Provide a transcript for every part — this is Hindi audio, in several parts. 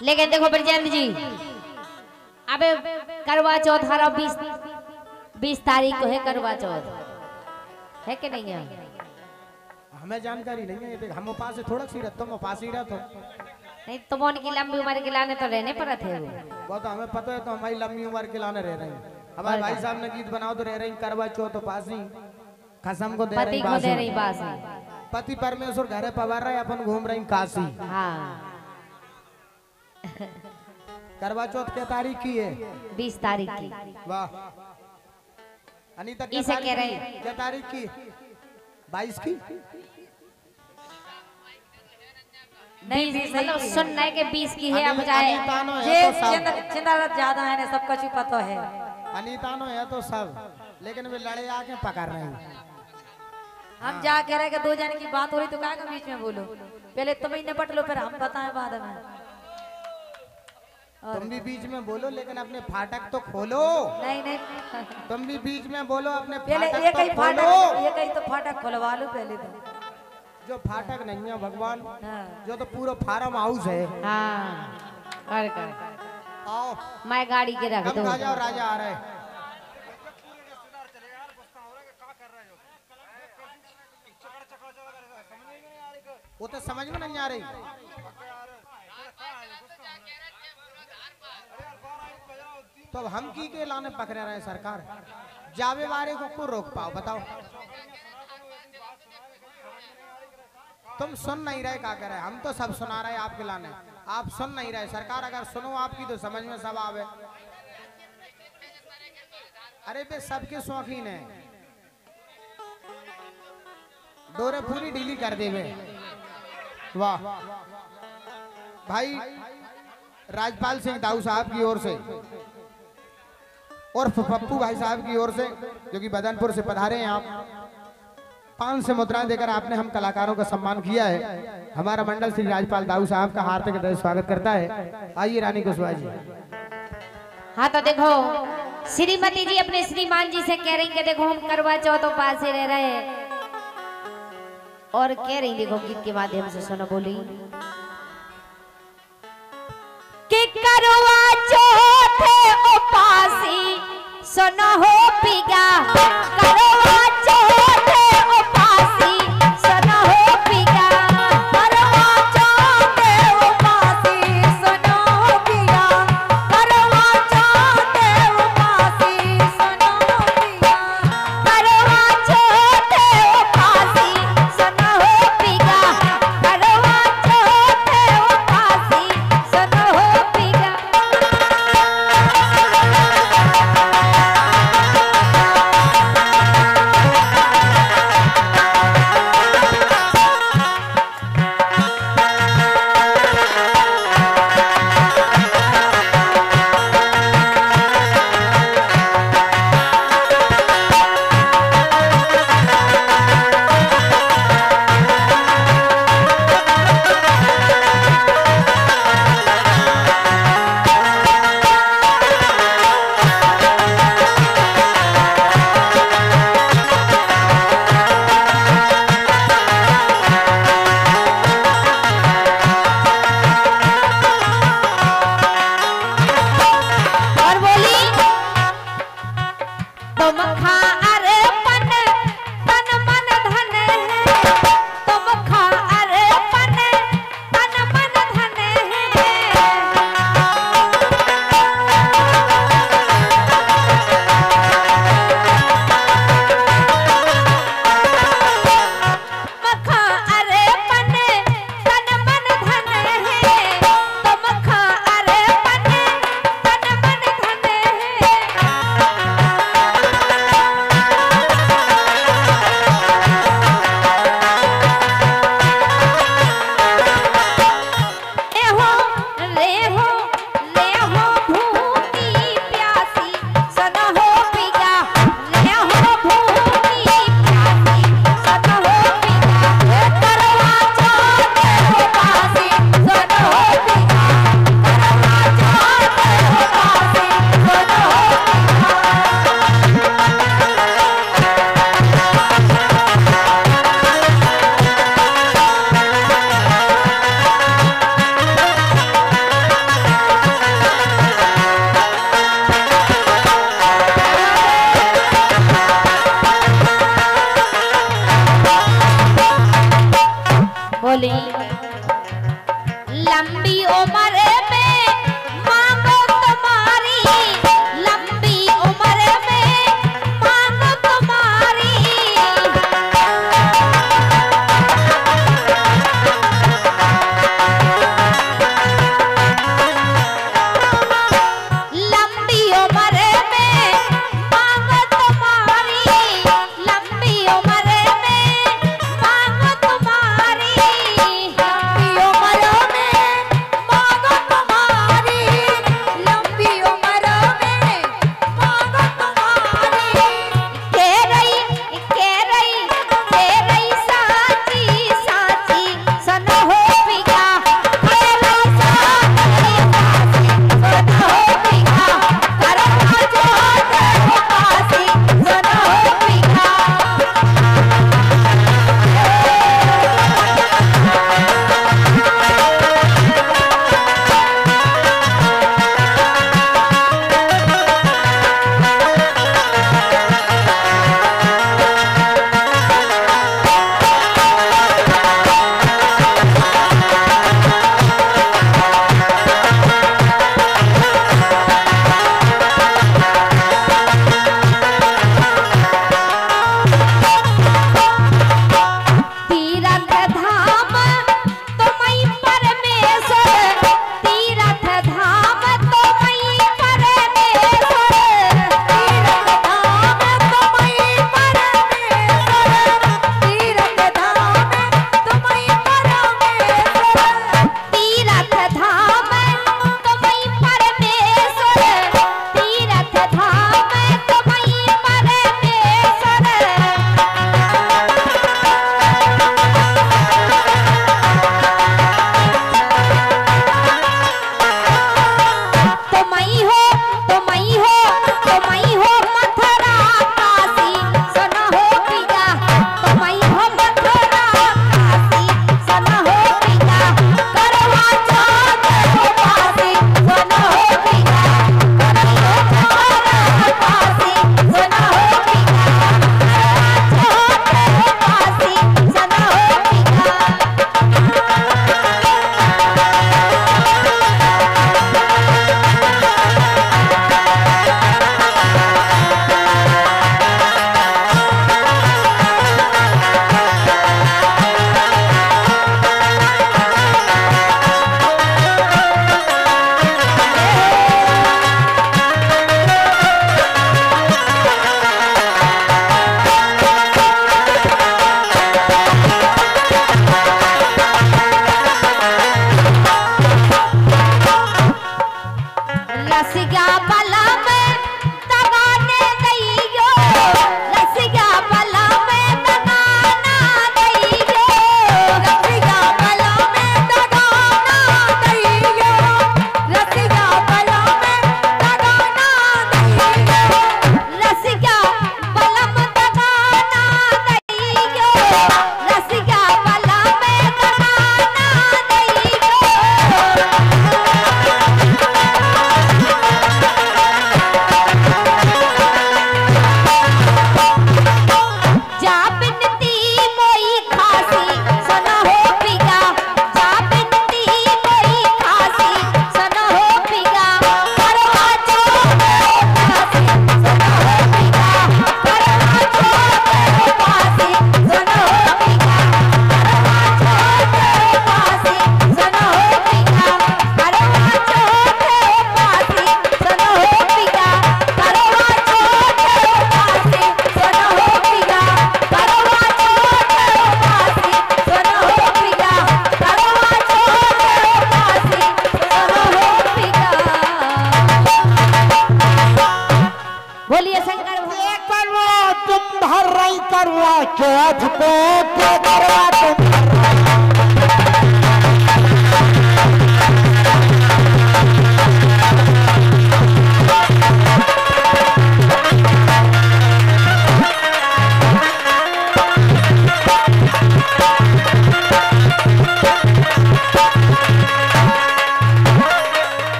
लेकिन देखो ब्रजेंद्र जी। अबे करवा चौथ हरा बीस बीस तारीख को है करवा चौथ। है कि नहीं है? हमें जानकारी नहीं है ये देख हम उपास से थोड़ा सी रहते तुम उपास ही रहते हो। नहीं तो वो की लंबी उम्र के लाने तो रहने पर थे वो। वो तो हमें पता है तो हमारी लंबी उम्र के लाने रह रहे हैं। हमारे भाई साहब ने गीत बनाओ तो रह रही करवा चौथ उपास ही। कसम को दे रही बासी पति परमेश्वर घरे पवार रहे अपन घूम रही काशी। हाँ। करवा चौथ क्या तारीख की है? बीस तारीख की। वाह। अनीता क्या इसे कह रहे हैं। क्या तारीख की? बाईस की? नहीं बीस मतलब नहीं की। सुनना है बीस की है अब अनी- चाहे अनीता नो जे है तो ज़्यादा है ना सब कुछ पता है। अनीता नो है तो सब। लेकिन वे लड़े आके पकड़ रहे हैं। हम जा कह रहे कि दो जन की बात हो रही तो क्या बीच में बोलो? पहले तुम ही निपट लो फिर हम बताएँ बाद में। तुम भी बीच में बोलो लेकिन अपने फाटक तो खोलो। नहीं नहीं। तुम भी बीच में बोलो अपने पहले फाटक एक ही तो फाटक खोलो। एक ही तो फाटक खुलवा लो पहले तो। जो फाटक नहीं है भगवान हाँ। जो तो पूरा फार्म हाउस है। हाँ। कर कर। आओ। मैं गाड़ी के रख दूँ। राजा और राजा आ रहे हैं। वो तो समझ में नहीं आ रही। तो अब हम की के लाने पकड़े रहे सरकार? जावे वारे को को रोक पाओ? बताओ। तुम सुन नहीं रहे क्या करे? हम तो सब सुना रहे आपके लाने। आप सुन नहीं रहे। सरकार अगर सुनो आपकी तो समझ में सब आवे। अरे बे, सबके शौकीन है। डोरे पूरी ढीली कर देवे वाह। भाई, राजपाल सिंह दाऊ साहब की ओर से। और पप्पू भाई साहब की ओर से, जो कि बदनपुर से पधारे हैं आप पाँच से मुद्राएँ देकर आपने हम कलाकारों का सम्मान किया है। हमारा मंडल श्री राजपाल दाऊ साहब का हार्दिक हृदय स्वागत करता है। आइए रानी कुशवाहा जी। हाँ तो देखो, श्रीमती जी अपने श्रीमान जी से कह रही देखो, हम करवा चौथ पास ही रह रहे हैं। और कह रही देखो, गीत के माध्यम से सुनो, बोली। सुनो हो पिगा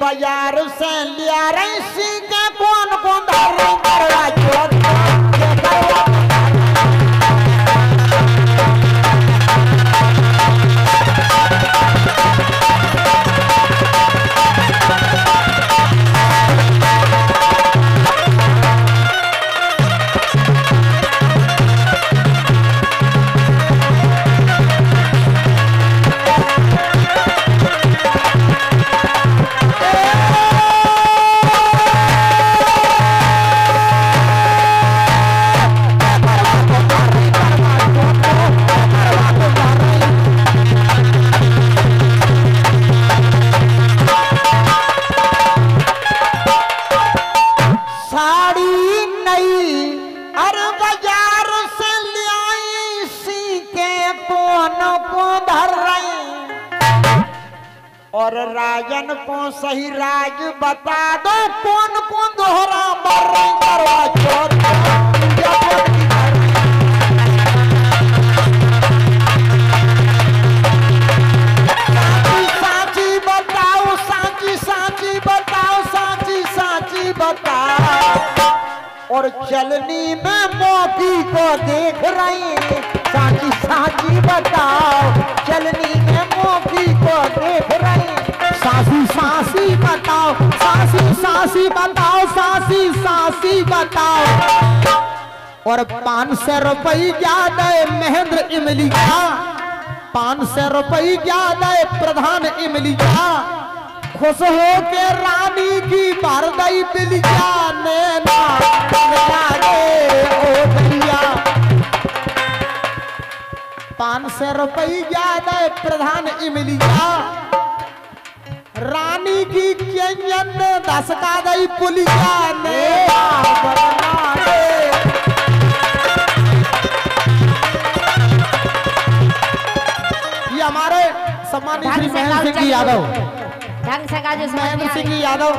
बाज़ार से लिया रही सी के कौन कौन धर और चलनी में मोती को देख रही साची साची बताओ, चलनी में मोती को देख रही सासी सासी बताओ, सासी सासी बताओ, सासी सासी बताओ। और पाँच सौ रुपये ज़्यादा महेंद्र इमली का पाँच सौ रुपये ज़्यादा प्रधान इमली का खुश हो के रानी की भारदई बिलिया नैना पाँच सौ रुपये ज़्यादा प्रधान इमलिया। रानी की दस का दई पुलिया ने हमारे सम्मानित श्री महेंद्र सिंह यादव। ढंग से गाजो महेंद्र सिंह यादव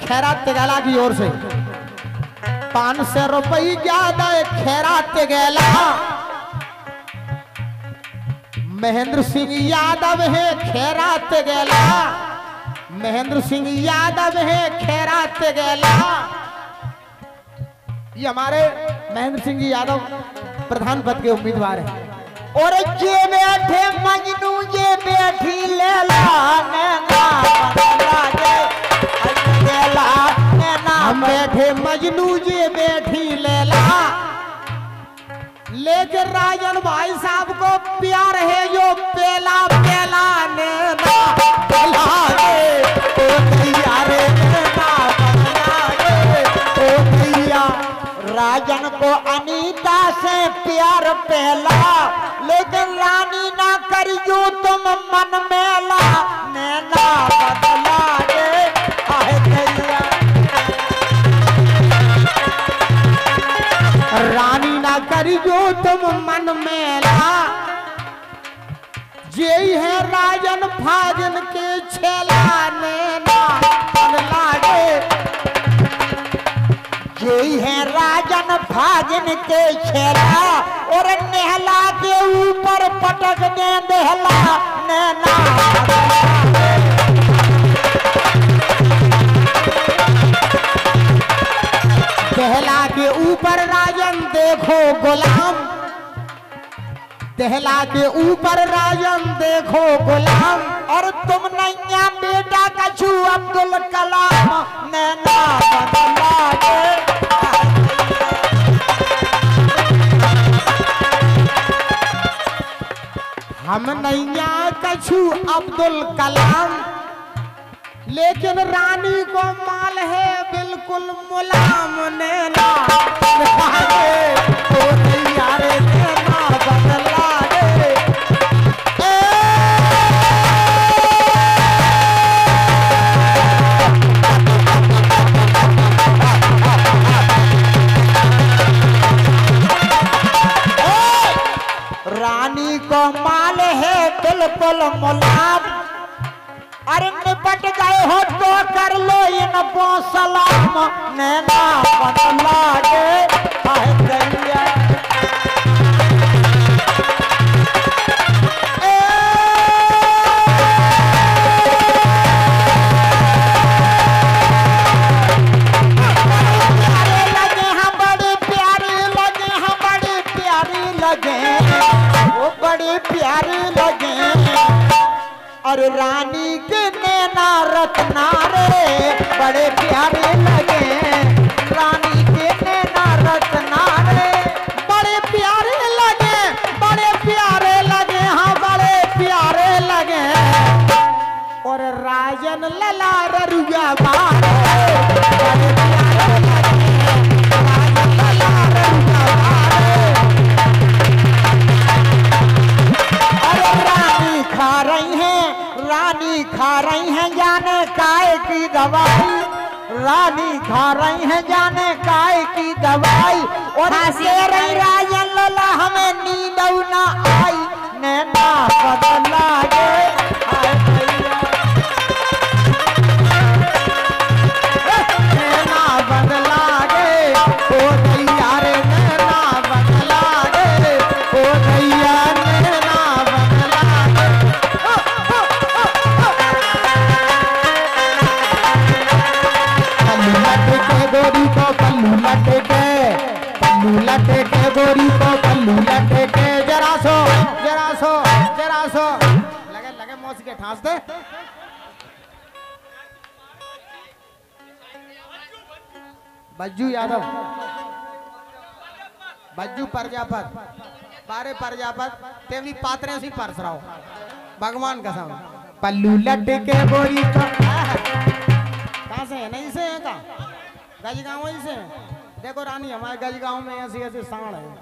खैरात तेगाला की ओर से। पाँच सौ रुपये ज़्यादा खैरात तेगाला महेंद्र सिंह यादव है खैरात तेगाला महेंद्र सिंह यादव है खैरात तेगाला ये हमारे महेंद्र सिंह जी यादव प्रधान पद के उम्मीदवार हैं। और जे बैठे मजनू, जे बैठी लेला बैठे मजनू, जे बैठी लेकिन राजन भाई साहब को प्यार है जो पेला पेला नैना राजन को अनीता से प्यार पहला, लेकिन रानी ना करियो तुम मन मेला। नैना बदला भैया रानी ना करियो तुम मन मेला। जे है राजन फाजन के छेला, नैना। यही है राजन भाजन के छेरा। और नेहला के ऊपर पटक दे देहला नैना। देहला के ऊपर राजन देखो गुलाम। दहला के ऊपर राजन देखो गुलाम। और तुम नैया बेटा कछु अब्दुल कलाम। नैना बदला गे हम नैया कछु अब्दुल कलाम। लेकिन रानी को माल है बिल्कुल मुलाम, नैना। नैना बदला लला रुआ रानी खा रही हैं रानी खा रही हैं जाने काय की दवाई। रानी खा रही हैं जाने काय की दवाई और खांसी रही राजन लला हमें नींद न आई। नैना बदला गे ठास दे बज्जू यादव बज्जू प्रजापत बारे प्रजापत तेवी पात्रे सी परस रहा भगवान कसम पल्लू लटे के गोरी को। कहाँ से है? नहीं से है का गजगांव ही से है? देखो रानी हमारे गजगांव में ऐसी ऐसी सांड है।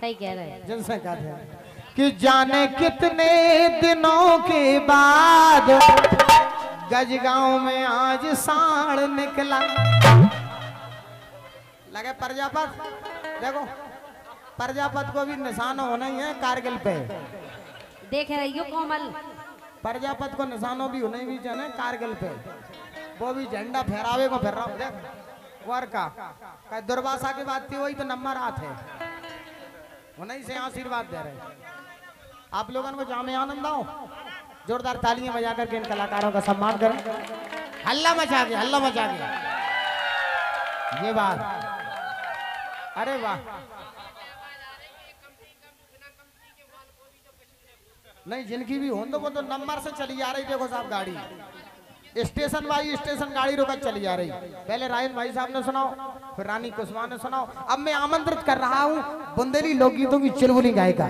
सही कह रहे हैं। जिनसे कहते हैं। कि जाने कितने दिनों के बाद गजगांव में आज साढ़ निकला। लगे प्रजापत देखो प्रजापत को भी निशान होना ही है कारगिल पे। देख रही हो कोमल। प्रजापत को निशानों भी होने भी चाहिए कारगिल पे। वो भी झंडा फहरावे को फिर रहा हूँ, देख वर का। का दुर्वासा की बात थी वही तो नंबर आते हैं। उन्हीं से आशीर्वाद दे रहे हैं। आप लोगों को जामे आनंद आओ। जोरदार तालियाँ बजा करके इन कलाकारों का सम्मान करें। हल्ला मचा के, हल्ला मचा के। ये बात। अरे वाह। नहीं, जिनकी भी हो तो वो तो नंबर से चली जा रही, देखो साहब गाड़ी। स्टेशन बाई स्टेशन गाड़ी रोकर चली जा रही। पहले रायन भाई साहब ने सुनाओ, फिर रानी कुशवाहा ने सुनाओ। अब मैं आमंत्रित कर रहा हूँ बुंदेली लोकगीतों की चिलबुली गायिका।